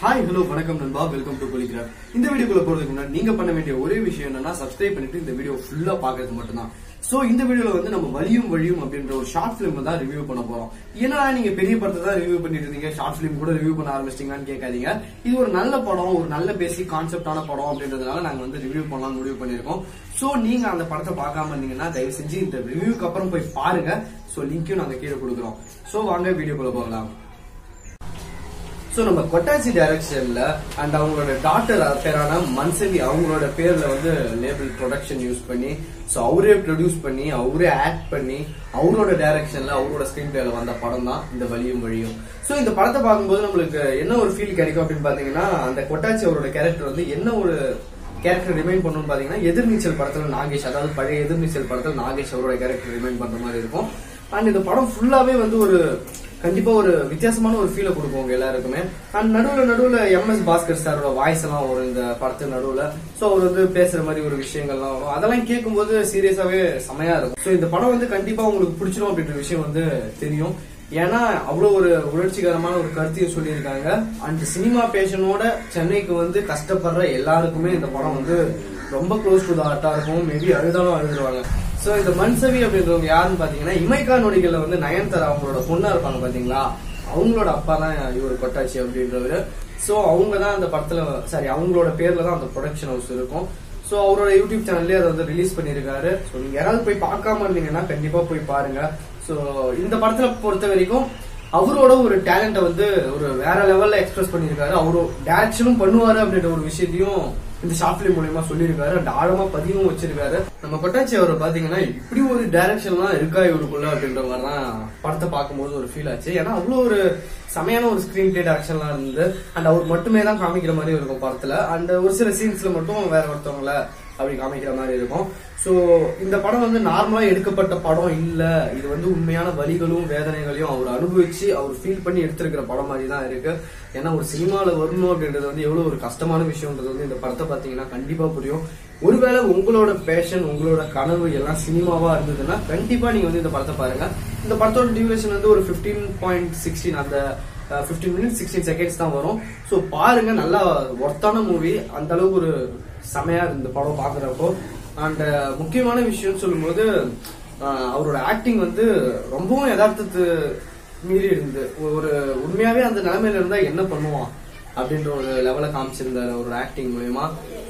Hi hello வணக்கம் நண்பா. Welcome to பொலிகிராஃப் இந்த வீடியோக்குள்ள போறதுக்கு முன்னாடி நீங்க பண்ண வேண்டிய ஒரே விஷயம் என்னன்னா சப்ஸ்கிரைப் பண்ணிட்டு இந்த வீடியோ ஃபுல்லா பாக்குறது மட்டும்தான். சோ இந்த வீடியோல வந்து நம்ம வலியும் வழியும் அப்படின்ற ஒரு ஷார்ட் பிலிம் தான் ரிவ்யூ பண்ண போறோம். என்னடா நீங்க பெரிய படத்தை தான் ரிவ்யூ பண்ணிட்டு இருந்தீங்க. ஷார்ட் பிலிம் கூட ரிவ்யூ பண்ண ஆரம்பிச்சிட்டீங்கன்னு கேட்காதீங்க. இது ஒரு நல்ல படம் ஒரு நல்ல பேசிக் கான்செப்டான படம் அப்படின்றதுனால நாங்க வந்து ரிவ்யூ பண்ணலாம்னு முடிவு பண்ணிருக்கோம் சோ நீங்க அந்த படத்தை பார்க்காம இருந்தீங்கன்னா தயவு செஞ்சு இந்த ரிவ்யூக்கு அப்புறம் போய் பாருங்க. சோ லிங்க்கும் நாங்க கீழே கொடுக்குறோம். சோ வாங்க வீடியோக்குள்ள போகலாம். ஸோ நம்ம கொட்டாச்சி டைரக்ஷன்ல அண்ட் அவங்களோட டாக்டர் பேரான மன்சவி அவங்களோட பேர்ல வந்து லேபிள் ப்ரொடக்ஷன் யூஸ் பண்ணி ஸோ அவரே ப்ரொடியூஸ் பண்ணி அவரே ஆக்ட் பண்ணி அவரோட டைரக்ஷன்ல அவரோட ஸ்கிரீன் பிளேல வந்த படம் தான் இந்த வழியும் வழியும். ஸோ இந்த படத்தை பார்க்கும்போது நம்மளுக்கு என்ன ஒரு ஃபீல் கிடைக்கும் அப்படின்னு பாத்தீங்கன்னா அந்த கொட்டாச்சி அவரோட கேரக்டர் வந்து என்ன ஒரு கேரக்டர் ரிமைன் பண்ணணும்னு பாத்தீங்கன்னா எதிர்நீச்சல் படத்துல நாகேஷ் அதாவது பழைய எதிர்நீச்சல் படத்துல நாகேஷ் அவரோட கேரக்டர் ரிமைன் பண்ற மாதிரி இருக்கும். அண்ட் இந்த படம் ஃபுல்லாவே வந்து ஒரு கண்டிப்பா ஒரு வித்தியாசமான ஒரு ஃபீலை கொடுக்கும் உங்க எல்லாருக்குமே. அண்ட் நடுவுல நடுவுல எம் எஸ் பாஸ்கர் சாரோட வாய்ஸ் எல்லாம் வரும் இந்த படத்து நடுவுல. சோ அவர் வந்து பேசுற மாதிரி ஒரு விஷயங்கள்லாம் வரும். அதெல்லாம் கேட்கும்போது சீரியஸாவே செமையா இருக்கும். சோ இந்த படம் வந்து கண்டிப்பா உங்களுக்கு பிடிச்சிடும் அப்படின்ற விஷயம் வந்து தெரியும். ஏன்னா அவ்வளவு ஒரு உணர்ச்சிகரமான ஒரு கருத்தையும் சொல்லியிருக்காங்க. அண்ட் சினிமா பேஷனோட சென்னைக்கு வந்து கஷ்டப்படுற எல்லாருக்குமே இந்த படம் வந்து ரொம்ப க்ளோஸ் டு த ஹார்ட்டா இருக்கும். மேபி அழுதாலும் அழுதுருவாங்க. சோ இந்த மன்சவி அப்படின்றவங்க யாருன்னு பாத்தீங்கன்னா இமைக்கா நொடிகள்ல வந்து நயன்தாரா அவங்களோட பொண்ணா இருப்பாங்க பாத்தீங்களா? அவங்களோட அப்பா தான் இவர் கொட்டாச்சி அப்படின்றவரு. சோ அவங்க தான் அந்த படத்துல சாரி அவங்களோட பேர்ல தான் அந்த ப்ரொடக்ஷன் ஹவுஸ் இருக்கும். சோ அவரோட யூடியூப் சேனல்லே அதை வந்து ரிலீஸ் பண்ணிருக்காரு. சோ நீங்க யாராவது போய் பார்க்காம இருந்தீங்கன்னா கண்டிப்பா போய் பாருங்க. சோ இந்த படத்துல பொறுத்த வரைக்கும் அவரோட ஒரு டேலண்ட வந்து ஒரு வேற லெவல்ல எக்ஸ்பிரஸ் பண்ணிருக்காரு. அவரு டேரக்ஷனும் பண்ணுவாரு அப்படின்ற ஒரு விஷயத்தையும் இந்த ஷாப்லி பிலிம் மூலியமா சொல்லியிருக்காரு. and ஆழமா பதிவும் வச்சிருக்காரு. நம்ம கொட்டாச்சி அவர் பாத்தீங்கன்னா இப்படி ஒரு டைரக்ஷன்லாம் இருக்கா இவருக்குள்ள அப்படின்ற மாதிரிதான் படத்தை பார்க்கும்போது ஒரு ஃபீல் ஆச்சு. ஏன்னா அவ்வளோ ஒரு செமையான ஒரு ஸ்கிரீன் பிளே டைரக்ஷன்லாம் இருந்து அண்ட் அவர் மட்டுமே தான் காமிக்கிற மாதிரி இருக்கும் படத்துல. அண்ட் ஒரு சில சீன்ஸ்ல மட்டும் வேற ஒருத்தவங்கள அப்படி காமிக்கிற மாதிரி இருக்கும். ஸோ இந்த படம் வந்து நார்மலா எடுக்கப்பட்ட படம் இல்ல. இது வந்து உண்மையான வழிகளும் வேதனைகளையும் அவர் அனுபவிச்சு அவர் ஃபீல் பண்ணி எடுத்திருக்கிற படம் மாதிரி தான் இருக்கு. ஏன்னா ஒரு சினிமாவில் வரணும் அப்படின்றது வந்து எவ்வளவு ஒரு கஷ்டமான விஷயம்ன்றது வந்து இந்த படத்தை பாத்தீங்கன்னா கண்டிப்பா புரியும். ஒருவேளை உங்களோட பேஷன் உங்களோட கனவு எல்லாம் சினிமாவா இருந்ததுன்னா கண்டிப்பா நீங்க வந்து இந்த படத்தை பாருங்க. இந்த படத்தோட டியூரேஷன் வந்து ஒரு 15.16 பாயிண்ட் சிக்ஸ்டீன் அந்த ஃபிஃப்டீன் மினிட்ஸ் சிக்ஸ்டீன் செகண்ட்ஸ் தான் வரும். ஸோ பாருங்க நல்லா ஒர்த்தான மூவி அந்த அளவுக்கு ஒரு செமையா இந்த படம் பாக்குறப்போ. அண்ட் முக்கியமான விஷயம்னு சொல்லும்போது அவரோட ஆக்டிங் வந்து ரொம்பவும் யதார்த்தத்து மீறி இருந்து ஒரு உண்மையாவே அந்த நிலைமையில இருந்தா என்ன பண்ணுவான்? அப்படின்ற ஒரு லெவல காமிச்சிருந்தாரு. ஒரு ஆக்டிங் மூலயமா.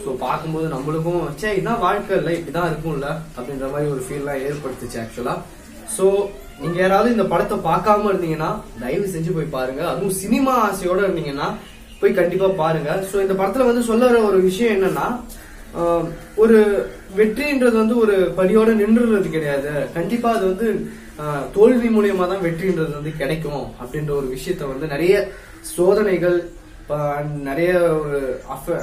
ஸோ பார்க்கும்போது நம்மளுக்கும் சே இதான் வாழ்க்கை இல்லை இப்படிதான் இருக்கும்ல அப்படின்ற மாதிரி ஒரு ஃபீல்லாம் ஏற்படுத்துச்சு ஆக்சுவலா ஸோ நீங்க யாராவது இந்த படத்தை பார்க்காம இருந்தீங்கன்னா தயவு செஞ்சு போய் பாருங்க. அதுவும் சினிமா ஆசையோட இருந்தீங்கன்னா போய் கண்டிப்பா பாருங்க. ஸோ இந்த படத்துல வந்து சொல்ல வர ஒரு விஷயம் என்னன்னா ஒரு வெற்றின்றது வந்து ஒரு படியோட நின்றுறது கிடையாது. கண்டிப்பா அது வந்து தோல்வி மூலியமா தான் வெற்றின்றது வந்து கிடைக்கும் அப்படின்ற ஒரு விஷயத்த வந்து நிறைய சோதனைகள் இப்போ நிறைய ஒரு அஃப-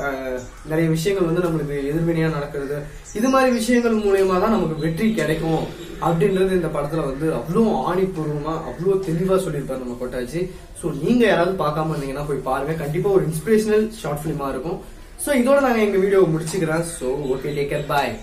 நிறைய விஷயங்கள் வந்து நம்மளுக்கு எதிர்வினையா நடக்கிறது. இது மாதிரி விஷயங்கள் மூலயமா தான் நமக்கு வெற்றி கிடைக்கும் அப்படின்றது இந்த படத்துல வந்து அவ்வளோ ஆணிப்பூர்வமா அவ்வளோ தெளிவா சொல்லியிருப்பார் நம்ம கொட்டாச்சி. ஸோ நீங்க யாராவது பார்க்காம இருந்தீங்கன்னா போய் பாருங்க. கண்டிப்பா ஒரு இன்ஸ்பிரேஷனல் ஷார்ட் ஃபிலிமா இருக்கும். ஸோ இதோட நாங்கள் எங்க வீடியோ முடிச்சுக்கிறேன். So okay take care bye